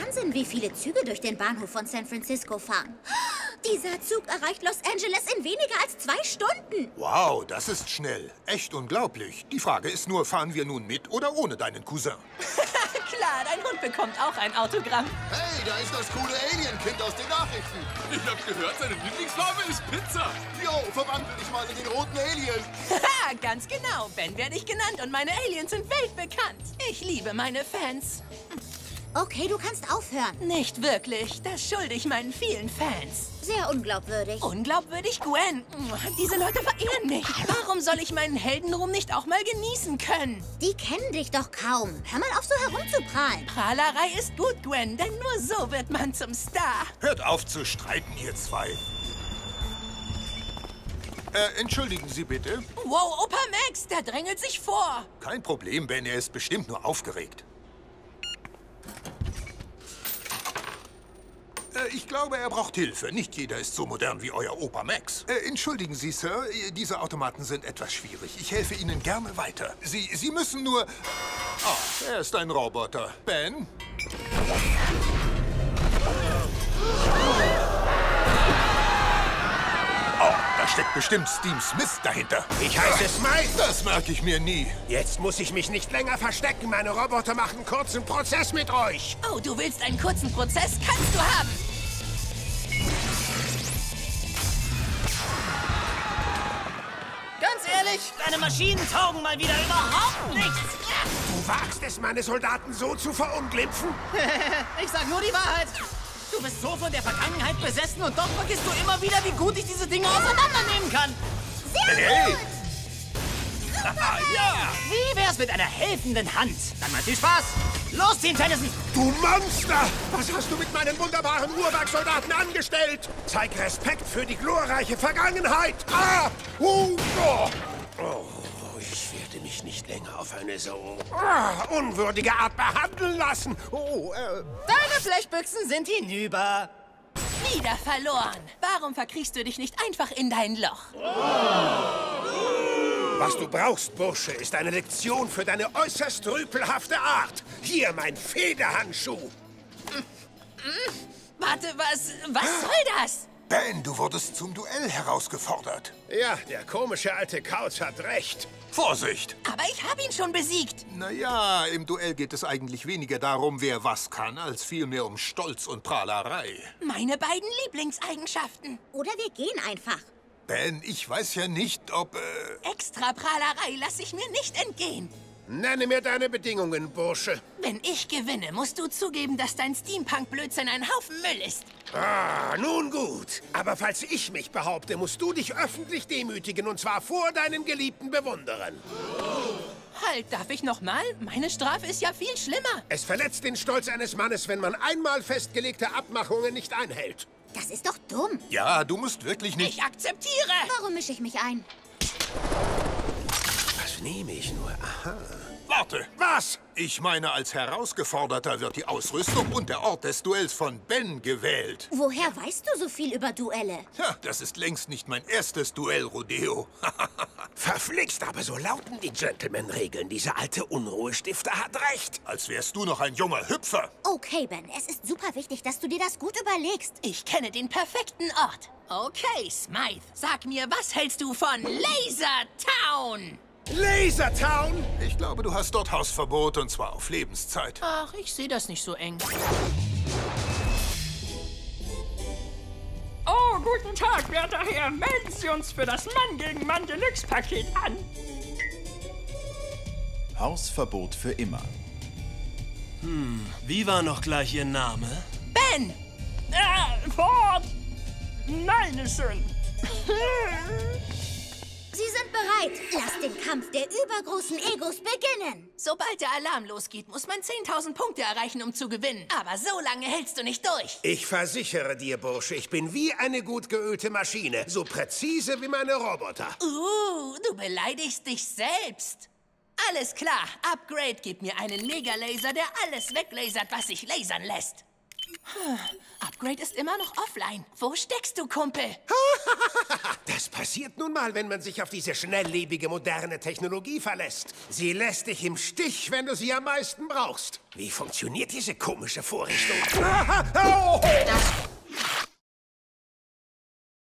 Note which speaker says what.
Speaker 1: Wahnsinn, wie viele Züge durch den Bahnhof von San Francisco fahren. Dieser Zug erreicht Los Angeles in weniger als zwei Stunden.
Speaker 2: Wow, das ist schnell. Echt unglaublich. Die Frage ist nur, fahren wir nun mit oder ohne deinen Cousin?
Speaker 3: Klar, dein Hund bekommt auch ein Autogramm.
Speaker 4: Hey, da ist das coole Alien-Kind aus den Nachrichten.
Speaker 5: Ich hab gehört, seine Lieblingsfarbe ist Pizza.
Speaker 4: Jo, verwandle dich mal in den roten Alien.
Speaker 3: Haha, ganz genau. Ben werde ich genannt und meine Aliens sind weltbekannt. Ich liebe meine Fans.
Speaker 1: Okay, du kannst aufhören.
Speaker 3: Nicht wirklich. Das schulde ich meinen vielen Fans.
Speaker 1: Sehr unglaubwürdig.
Speaker 3: Unglaubwürdig, Gwen. Diese Leute verehren mich. Warum soll ich meinen Heldenruhm nicht auch mal genießen können?
Speaker 1: Die kennen dich doch kaum. Hör mal auf, so herumzuprallen.
Speaker 3: Prahlerei ist gut, Gwen, denn nur so wird man zum Star.
Speaker 2: Hört auf zu streiten, ihr zwei. Äh, entschuldigen Sie bitte.
Speaker 3: Wow, Opa Max, der drängelt sich vor.
Speaker 2: Kein Problem, Ben, er ist bestimmt nur aufgeregt. Ich glaube, er braucht Hilfe. Nicht jeder ist so modern wie euer Opa Max. Äh, entschuldigen Sie, Sir, äh, diese Automaten sind etwas schwierig. Ich helfe Ihnen gerne weiter. Sie, Sie müssen nur... Ah, er ist ein Roboter. Ben? Oh, da steckt bestimmt Steve Smith dahinter.
Speaker 6: Ich heiße Smythe.
Speaker 2: Das merke ich mir nie.
Speaker 6: Jetzt muss ich mich nicht länger verstecken. Meine Roboter machen kurzen Prozess mit euch.
Speaker 3: Oh, du willst einen kurzen Prozess? Kannst du haben.
Speaker 7: Ehrlich, deine Maschinen taugen mal wieder überhaupt nichts.
Speaker 6: Du wagst es, meine Soldaten so zu verunglimpfen?
Speaker 7: Ich sag nur die Wahrheit. Du bist so von der Vergangenheit besessen und doch vergisst du immer wieder, wie gut ich diese Dinge auseinandernehmen kann.
Speaker 2: Hey!
Speaker 7: ja! Wie wär's mit einer helfenden Hand? Dann mal viel Spaß. Los, Team Tennyson!
Speaker 6: Du Monster! Was hast du mit meinen wunderbaren Uhrwerksoldaten angestellt? Zeig Respekt für die glorreiche Vergangenheit! Ah! Uh, oh. Oh, ich werde mich nicht länger auf eine so ah, unwürdige Art behandeln lassen. Oh, äh...
Speaker 7: Deine Blechbüchsen sind hinüber.
Speaker 3: Wieder verloren. Warum verkriechst du dich nicht einfach in dein Loch?
Speaker 6: Was du brauchst, Bursche, ist eine Lektion für deine äußerst rüpelhafte Art. Hier mein Federhandschuh.
Speaker 3: Warte, was, was soll das?
Speaker 2: Ben, du wurdest zum Duell herausgefordert.
Speaker 6: Ja, der komische alte Kauz hat recht.
Speaker 2: Vorsicht!
Speaker 3: Aber ich habe ihn schon besiegt.
Speaker 2: Naja, im Duell geht es eigentlich weniger darum, wer was kann, als vielmehr um Stolz und Prahlerei.
Speaker 3: Meine beiden Lieblingseigenschaften.
Speaker 1: Oder wir gehen einfach.
Speaker 2: Ben, ich weiß ja nicht, ob... Äh,
Speaker 3: Extra Prahlerei lasse ich mir nicht entgehen.
Speaker 6: Nenne mir deine Bedingungen, Bursche.
Speaker 3: Wenn ich gewinne, musst du zugeben, dass dein Steampunk-Blödsinn ein Haufen Müll ist.
Speaker 6: Ah, nun gut. Aber falls ich mich behaupte, musst du dich öffentlich demütigen und zwar vor deinen geliebten Bewunderern.
Speaker 3: Halt, darf ich noch mal? Meine Strafe ist ja viel schlimmer.
Speaker 6: Es verletzt den Stolz eines Mannes, wenn man einmal festgelegte Abmachungen nicht einhält.
Speaker 1: Das ist doch dumm.
Speaker 2: ja, du musst wirklich nicht...
Speaker 3: Ich akzeptiere.
Speaker 1: Warum mische ich mich ein?
Speaker 6: Nehme ich nur? Aha.
Speaker 2: Warte!
Speaker 6: Was?
Speaker 2: Ich meine, als Herausgeforderter wird die Ausrüstung und der Ort des Duells von Ben gewählt.
Speaker 1: Woher weißt du so viel über Duelle?
Speaker 2: Ja, das ist längst nicht mein erstes Duell, Rodeo.
Speaker 6: Verflixt, aber so lauten die Gentleman-Regeln. Dieser alte Unruhestifter hat recht.
Speaker 2: Als wärst du noch ein junger Hüpfer.
Speaker 1: Okay, Ben, es ist super wichtig, dass du dir das gut überlegst.
Speaker 3: Ich kenne den perfekten Ort. Okay, Smythe, sag mir, was hältst du von Laser Town?
Speaker 6: Lasertown?
Speaker 2: Ich glaube, du hast dort Hausverbot und zwar auf Lebenszeit.
Speaker 3: Ach, ich sehe das nicht so eng.
Speaker 8: Oh, guten Tag, werter Herr. Melden Sie uns für das Mann gegen Mann Deluxe-Paket an.
Speaker 9: Hausverbot für immer.
Speaker 10: Wie war noch gleich Ihr Name?
Speaker 3: Ben!
Speaker 8: Äh, fort! Meine Schön.
Speaker 1: Sind bereit. Lasst den Kampf der übergroßen Egos beginnen.
Speaker 3: Sobald der Alarm losgeht, muss man 10.000 Punkte erreichen, um zu gewinnen. Aber so lange hältst du nicht durch.
Speaker 6: Ich versichere dir, Bursche, ich bin wie eine gut geölte Maschine. So präzise wie meine Roboter.
Speaker 3: Uh, du beleidigst dich selbst. Alles klar, Upgrade gibt mir einen Megalaser, der alles weglasert, was sich lasern lässt. Upgrade ist immer noch offline. Wo steckst du, Kumpel?
Speaker 6: Das passiert nun mal, wenn man sich auf diese schnelllebige moderne Technologie verlässt. Sie lässt dich im Stich, wenn du sie am meisten brauchst. Wie funktioniert diese komische Vorrichtung? Ah,